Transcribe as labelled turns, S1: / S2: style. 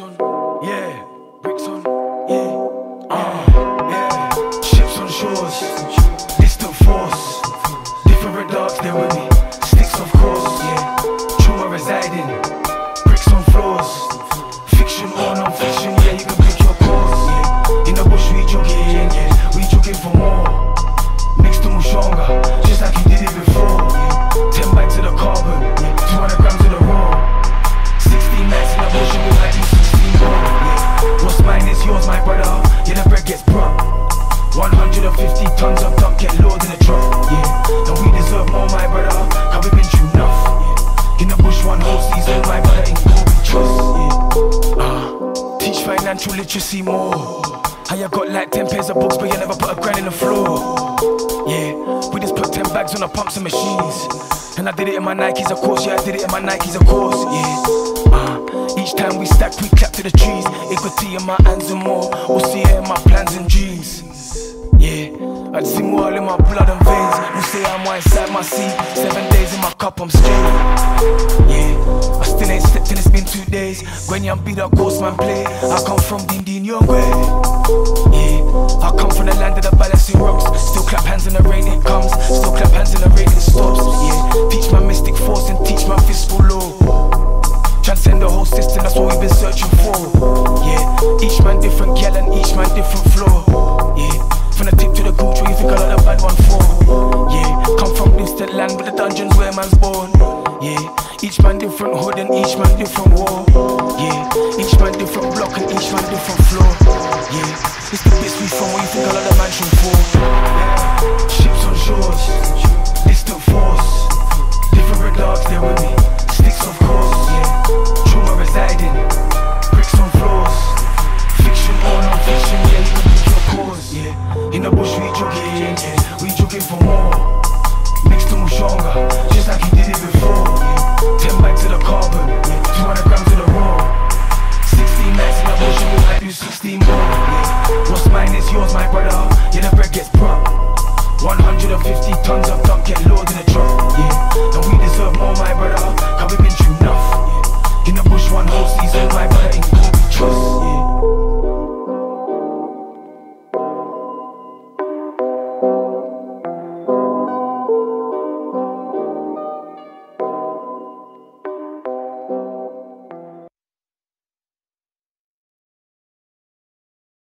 S1: Yeah, bricks on, yeah, uh, yeah. Ships on shores, distant force. Different dogs, they with me. Literacy more. How you got like 10 pairs of books, but you never put a grand in the floor. Yeah, we just put 10 bags on the pumps and machines. And I did it in my Nikes, of course. Yeah, I did it in my Nikes, of course. Yeah. Uh, each time we stack, we clap to the trees. Equity in my hands and more. We'll see it in my plans and dreams. Yeah, I sing all in my blood and veins. You say I'm inside my seat. Seven days in my cup, I'm straight. When you beat up, course man play. I come from Din Din way. Yeah, I come from the land of the balancing rocks. Still clap hands in the rain, it comes. Still clap hands in the rain, it stops. Yeah, teach my mystic force and teach my fiscal law. Transcend the whole system, that's what we've been searching for. Yeah, each man different gal and each man different floor. Yeah, from the tip to the gooch, where you think I like the bad one for? Yeah, come from distant land, but the dungeons where man's born. Yeah, each man different hood and each man different war. Yeah, each man different